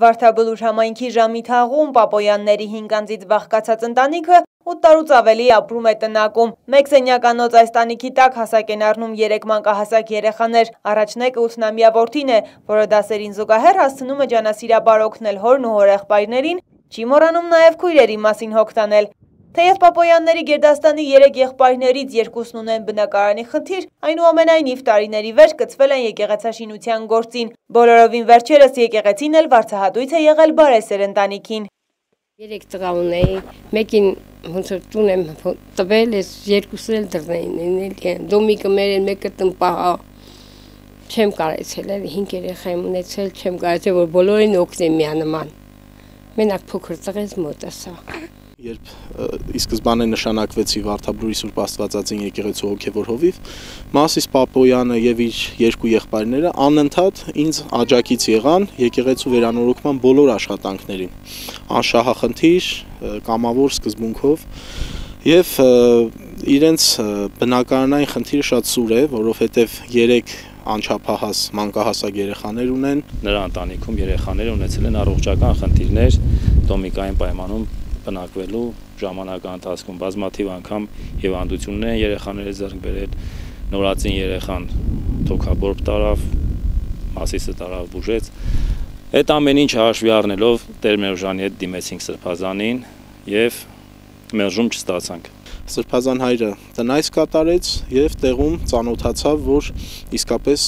Վարդաբլուր համայնքի ժամի թաղում Պապոյանների հինգանձից վախկացած ընտանիքը 8 տարուց ավելի ապրում է տնակում։ Մեկ սենյականոց այս տանիքի տակ հասակ են առնում երեք մանկահասակ երեխաներ։ Առաջնեկը 8-նամյա որդին է, որը դասերին զուգահեռ հասցնում է ջանասիրաբար օգնել հորն ու հորեղբայրներին, չի մոռանում նաև քույրերի մասին հոգ տանել։ Թեև Պապոյանների գերդաստանի երեք եղբայրներից երկուսն ունեն բնակարանի խնդիր, այնուամենայնիվ տարիների վեր կցվել են եկեղեցաշինության գործին։ Բոլորովին վերջերս եկեղեցին էլ վարձահատույց է եղել բարեսեր ընտանիքին։ Երեք տղա ունեի, մեկին ոնց որ տուն եմ տվել, ես երկուսը էլ դռնեին էլի են։ Դոմիկը մեր են, մեկը տնպահա։ Չեմ կարեցել, էլի 5 երեխա եմ ունեցել, չեմ կարեցել, որ բոլորին օգնեմ միանման։ Մենակ փոքր տղես մոտս է երբ ի սկզբանե նշանակվեցի Վարդաբրուրի Սուրբ Աստվածածին եկեղեցու հոգևոր հովիվ, Մասիս Պապոյանը եւ իր երկու եղբայրները անընդհատ ինձ աջակից եղան եկեղեցու վերանորոգման բոլոր աշխատանքներին։ Անշահախնդիր, կամավոր սկզբունքով եւ իրենց բնակարանային խնդիրը շատ սուր է, որովհետեւ 3 անչափահաս մանկահասակ երեխաներ ունեն։ Նրա ընտանիքում երեխաներ ունեցել են առողջական խնդիրներ, դոմիկային պայմանում բնակվելու ժամանակա ընթացքում բազմաթիվ անգամ հիվանդություններ են երեխաները ձեռք բերել, նորածին երեխան թոքաբորբ տարավ, մասիսը տարավ բուժեց։ Այդ ամեն ինչ հաշվի առնելով Տեր Մերժանի հետ դիմեցինք Սրբազանին եւ մերժում չստացանք։ Սրբազան հայրը տնայս կատարեց եւ տեղում ծանոթացավ, որ իսկապես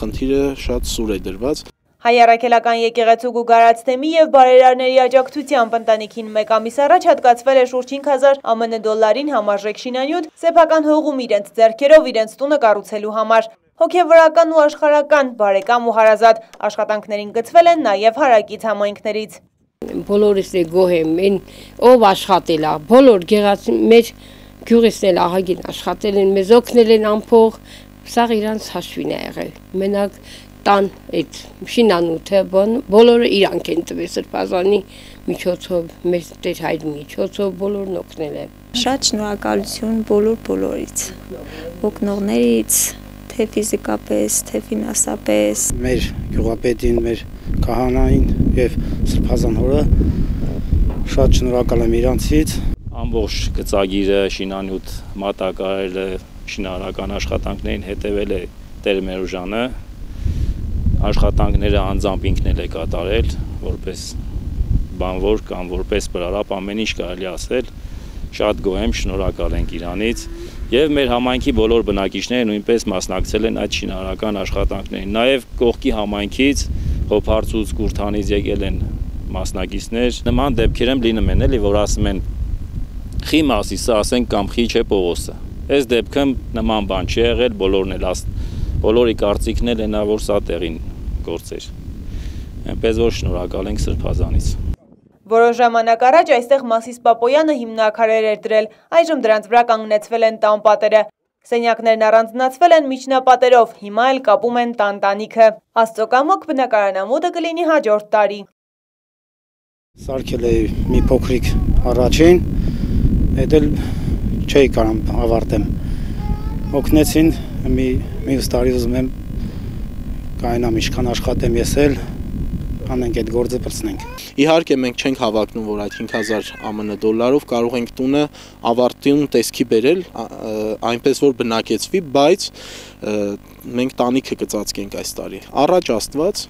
խնդիրը շատ սուր է դրված։ Հայ առաքելական եկեղեցու գուգարած թեմի և բարերարների աջակցությամբ ընտանիքին մեկ ամիս առաջ հատկացվել է շուրջ 5000 ԱՄՆ դոլարին համարժեք շինանյութ սեփական հողում իրենց ձեռքերով իրենց տունը կառուցելու համար։ Հոգևորական ու աշխարական, բարեկամ ու հարազատ աշխատանքներին գծվել են նաև հարակից համայնքներից։ Բոլորս է գոհ եմ, են ով աշխատել է, բոլոր գեղած մեր գյուղից էլ ահագին աշխատել են, մեզ օգնել են անփող, սա իրանց հաշվին է եղել։ Մենակ տան այդ շինանութը բոլորը իրանք են տվել սրբազանի միջոցով, մեր Տեր հայր միջոցով բոլորն օգնել են։ Շատ շնորհակալություն բոլոր բոլորից, օգնողներից, թե ֆիզիկապես, թե ֆինանսապես։ Մեր գյուղապետին, մեր քահանային եւ սրբազան հորը շատ շնորհակալ եմ իրանցից։ Ամբողջ գծագիրը, շինանյութ մատակարարելը, շինարարական աշխատանքներին հետևել է Տեր Մերուժանը, աշխատանքները անձամբ ինքն էլ է կատարել, որպես բանվոր կամ որպես պրարապ ամեն ինչ կարելի ասել, շատ գոհ եմ, շնորհակալ ենք Իրանից եւ մեր համայնքի բոլոր բնակիչները նույնպես մասնակցել են այդ շինարարական աշխատանքներին։ Նաեւ կողքի համայնքից Հոփարցուց, Կուրթանից եկել են մասնակիցներ։ Նման դեպքեր եմ լինում են, էլի որ ասում են խի մասիսը, ասենք կամ խի չէ Պողոսը։ Այս դեպքում նման բան չի եղել, բոլորն էլ բոլորի կարծիքն էլ այնա որ սա տեղին գործեր։ Այնպես որ շնորհակալ ենք Սրբազանից։ Որոշ ժամանակ առաջ այստեղ Մասիս Պապոյանը հիմնակարեր էր դրել, այժմ դրանց վրա կանգնեցվել են տան պատերը։ Սենյակներն առանձնացվել են միջնապատերով, հիմա էլ կապում են տանտանիքը։ Աստծո կամոք բնակարանամուտը կլինի հաջորդ տարի։ Սարքել էի մի փոքրիկ առաջին, էլ չէի կարամ ավարտեմ։ Օգնեցին մի մյուս տարի ուզում եմ կայնամ ինչքան աշխատեմ ես էլ անենք այդ գործը պրծնենք։ Իհարկե մենք չենք հավակնում, որ այդ 5000 ԱՄՆ դոլարով կարող ենք տունը ավարտին տեսքի բերել, այնպես որ բնակեցվի, բայց մենք տանիքը կծածկենք այս տարի։ Առաջ Աստված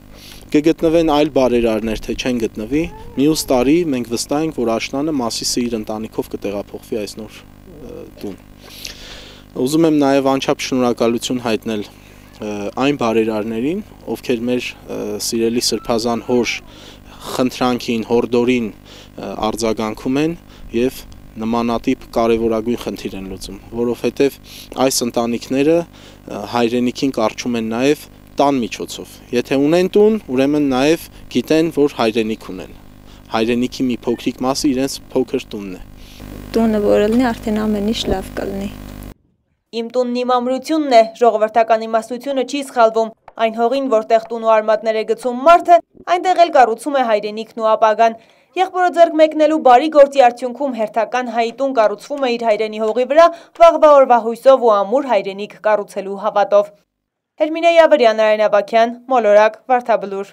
կգտնվեն այլ բարերարներ, թե չեն գտնվի, մյուս տարի մենք վստահ ենք, որ Աշնանը Մասիսը իր ընտանիքով կտեղափոխվի այս նոր տուն։ Ուզում եմ նաև անչափ շնորհակալություն հայտնել այն բարերարներին, ովքեր մեր սիրելի սրբազան հոր խնդրանքին, հորդորին արձագանքում են եւ նմանատիպ կարևորագույն խնդիր են լուծում, որովհետեւ այս ընտանիքները հայրենիքին կարճում են նաեւ տան միջոցով։ Եթե ունեն տուն, ուրեմն նաեւ գիտեն, որ հայրենիք ունեն։ Հայրենիքի մի փոքրիկ մասը իրենց փոքր տունն է։ Տունը որը լինի, արդեն ամեն ինչ լավ կլինի։ Իմ տունն իմ ամրությունն է, ժողովրդական իմաստությունը չի սխալվում, այն հողին, որտեղ տուն ու արմատներ է գցում մարդը, այնտեղ էլ կառուցում է հայրենիքն ու ապագան։ Եղբորը ձեռք մեկնելու բարի գործի արդյունքում հերթական հայի տուն կառուցվում է իր հայրենի հողի վրա, վաղվա օրվա հույսով ու ամուր հայրենիք կառուցելու հավատով։ Հերմինե Յավրյան, Արեն Ավակյան, Մոլորակ, Վարդաբլուր։